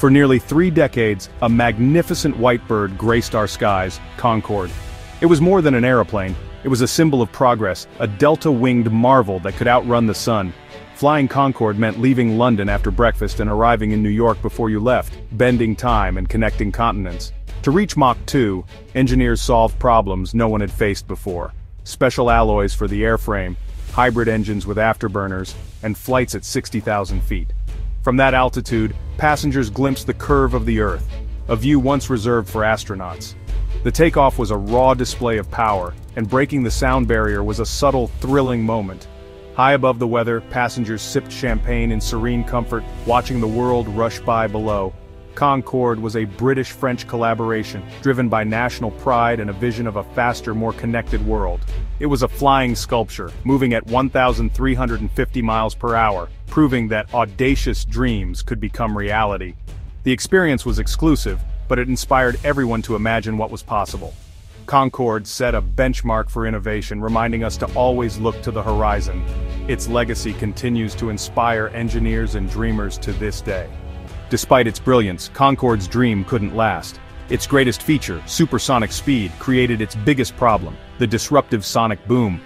For nearly three decades, a magnificent white bird graced our skies, Concorde. It was more than an aeroplane, it was a symbol of progress, a delta-winged marvel that could outrun the sun. Flying Concorde meant leaving London after breakfast and arriving in New York before you left, bending time and connecting continents. To reach Mach 2, engineers solved problems no one had faced before. Special alloys for the airframe, hybrid engines with afterburners, and flights at 60,000 feet. From that altitude, passengers glimpsed the curve of the Earth, a view once reserved for astronauts. The takeoff was a raw display of power, and breaking the sound barrier was a subtle, thrilling moment. High above the weather, passengers sipped champagne in serene comfort, watching the world rush by below. Concorde was a British-French collaboration, driven by national pride and a vision of a faster, more connected world. It was a flying sculpture, moving at 1,350 miles per hour, proving that audacious dreams could become reality. The experience was exclusive, but it inspired everyone to imagine what was possible. Concorde set a benchmark for innovation, reminding us to always look to the horizon. Its legacy continues to inspire engineers and dreamers to this day. Despite its brilliance, Concorde's dream couldn't last. Its greatest feature, supersonic speed, created its biggest problem, the disruptive sonic boom.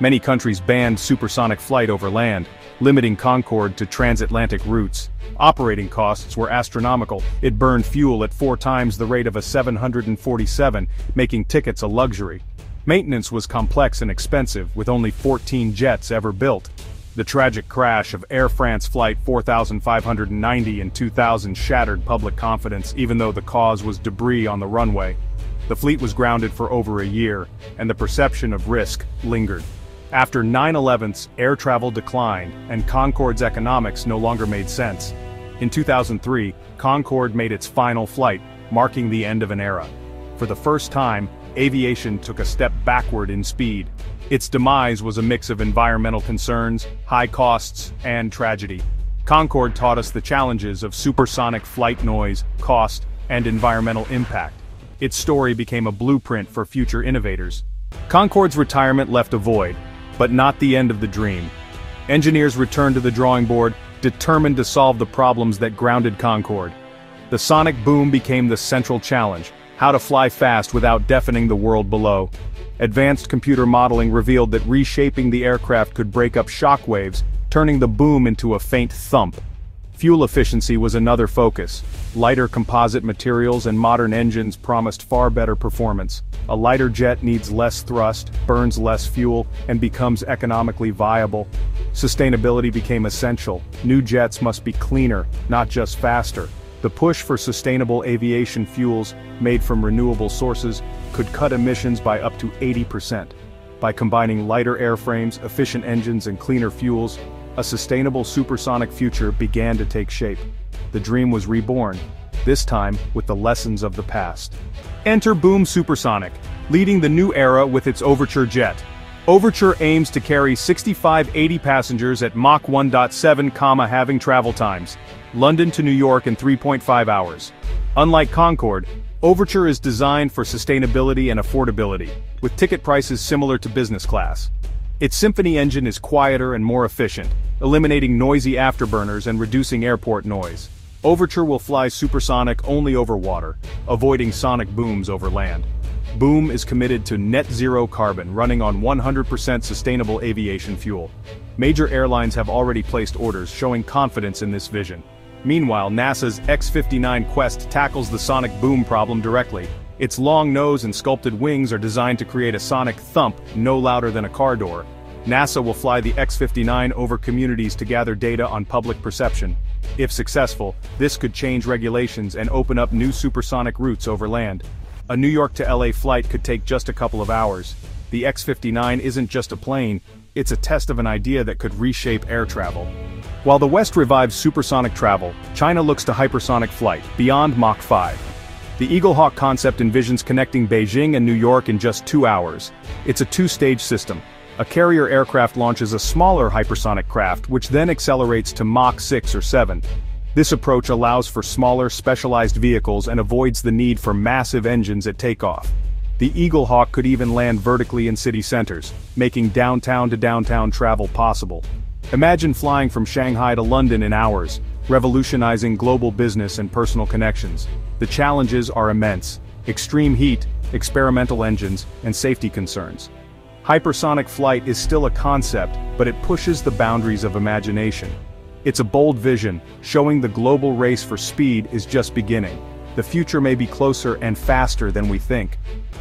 Many countries banned supersonic flight over land, limiting Concorde to transatlantic routes. Operating costs were astronomical, it burned fuel at four times the rate of a 747, making tickets a luxury. Maintenance was complex and expensive, with only 14 jets ever built. The tragic crash of Air France Flight 4590 in 2000 shattered public confidence even though the cause was debris on the runway. The fleet was grounded for over a year, and the perception of risk lingered. After 9-11's air travel declined, and Concorde's economics no longer made sense. In 2003, Concorde made its final flight, marking the end of an era. For the first time, aviation took a step backward in speed. Its demise was a mix of environmental concerns, high costs, and tragedy. Concorde taught us the challenges of supersonic flight noise, cost, and environmental impact. Its story became a blueprint for future innovators. Concorde's retirement left a void, but not the end of the dream. Engineers returned to the drawing board, determined to solve the problems that grounded Concorde. The sonic boom became the central challenge, how to fly fast without deafening the world below. Advanced computer modeling revealed that reshaping the aircraft could break up shock waves, turning the boom into a faint thump. Fuel efficiency was another focus. Lighter composite materials and modern engines promised far better performance. A lighter jet needs less thrust, burns less fuel, and becomes economically viable. Sustainability became essential. New jets must be cleaner, not just faster. The push for sustainable aviation fuels, made from renewable sources, could cut emissions by up to 80%. By combining lighter airframes, efficient engines and cleaner fuels, a sustainable supersonic future began to take shape. The dream was reborn, this time with the lessons of the past. Enter Boom Supersonic, leading the new era with its Overture jet. Overture aims to carry 6580 passengers at Mach 1.7, having travel times. London to New York in 3.5 hours. Unlike Concorde, Overture is designed for sustainability and affordability, with ticket prices similar to business class. Its Symphony engine is quieter and more efficient, eliminating noisy afterburners and reducing airport noise. Overture will fly supersonic only over water, avoiding sonic booms over land. Boom is committed to net zero carbon running on 100% sustainable aviation fuel. Major airlines have already placed orders showing confidence in this vision. Meanwhile NASA's X-59 Quest tackles the sonic boom problem directly, its long nose and sculpted wings are designed to create a sonic thump no louder than a car door. NASA will fly the X-59 over communities to gather data on public perception. If successful, this could change regulations and open up new supersonic routes over land. A New York to LA flight could take just a couple of hours. The X-59 isn't just a plane, it's a test of an idea that could reshape air travel. While the West revives supersonic travel, China looks to hypersonic flight, beyond Mach 5. The Eaglehawk concept envisions connecting Beijing and New York in just two hours. It's a two-stage system. A carrier aircraft launches a smaller hypersonic craft which then accelerates to Mach 6 or 7. This approach allows for smaller specialized vehicles and avoids the need for massive engines at takeoff. The Eaglehawk could even land vertically in city centers, making downtown to downtown travel possible. Imagine flying from Shanghai to London in hours, revolutionizing global business and personal connections. The challenges are immense. Extreme heat, experimental engines, and safety concerns. Hypersonic flight is still a concept, but it pushes the boundaries of imagination. It's a bold vision, showing the global race for speed is just beginning. The future may be closer and faster than we think.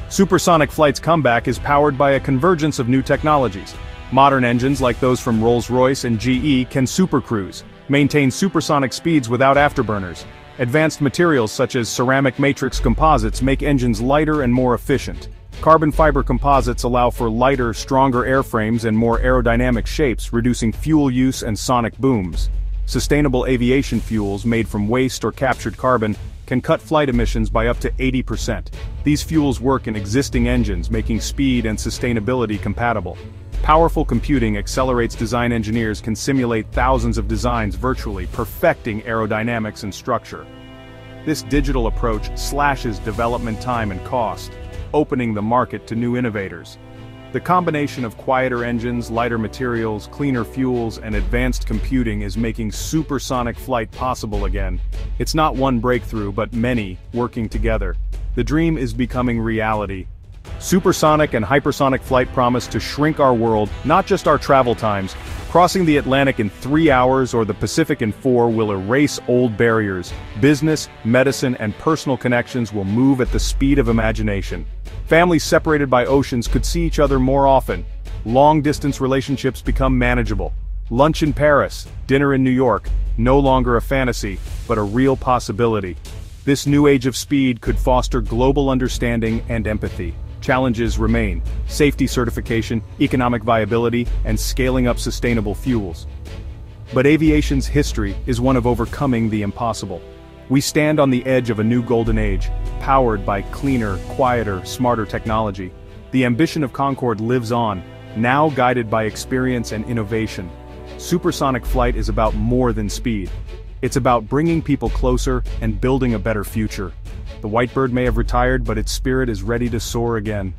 Supersonic flight's comeback is powered by a convergence of new technologies. Modern engines like those from Rolls-Royce and GE can supercruise, maintain supersonic speeds without afterburners. Advanced materials such as ceramic matrix composites make engines lighter and more efficient. Carbon fiber composites allow for lighter, stronger airframes and more aerodynamic shapes, reducing fuel use and sonic booms. Sustainable aviation fuels made from waste or captured carbon can cut flight emissions by up to 80%. These fuels work in existing engines making speed and sustainability compatible. Powerful computing accelerates design engineers can simulate thousands of designs virtually, perfecting aerodynamics and structure. This digital approach slashes development time and cost, opening the market to new innovators. The combination of quieter engines, lighter materials, cleaner fuels, and advanced computing is making supersonic flight possible again. It's not one breakthrough but many, working together. The dream is becoming reality. Supersonic and hypersonic flight promise to shrink our world, not just our travel times. Crossing the Atlantic in three hours or the Pacific in four will erase old barriers. Business, medicine, and personal connections will move at the speed of imagination. Families separated by oceans could see each other more often. Long-distance relationships become manageable. Lunch in Paris, dinner in New York, no longer a fantasy, but a real possibility. This new age of speed could foster global understanding and empathy. Challenges remain, safety certification, economic viability, and scaling up sustainable fuels. But aviation's history is one of overcoming the impossible. We stand on the edge of a new golden age, powered by cleaner, quieter, smarter technology. The ambition of Concorde lives on, now guided by experience and innovation. Supersonic flight is about more than speed. It's about bringing people closer and building a better future. The Whitebird may have retired but its spirit is ready to soar again.